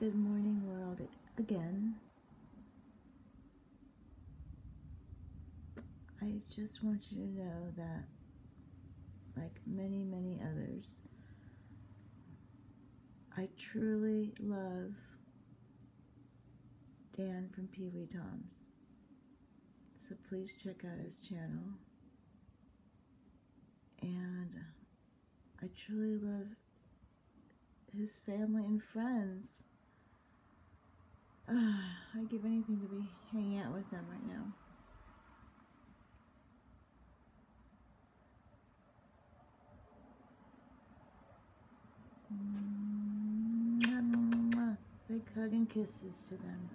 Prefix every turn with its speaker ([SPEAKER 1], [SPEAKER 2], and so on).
[SPEAKER 1] Good morning, world, again. I just want you to know that, like many, many others, I truly love Dan from PeeWee Toms. So please check out his channel. And I truly love his family and friends. I'd give anything to be hanging out with them right now. Mm, Big hug and kisses to them.